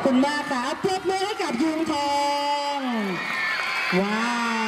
ขอบคุณมากค่ะเอาปรบมือให้กับยุงทอง ว้าว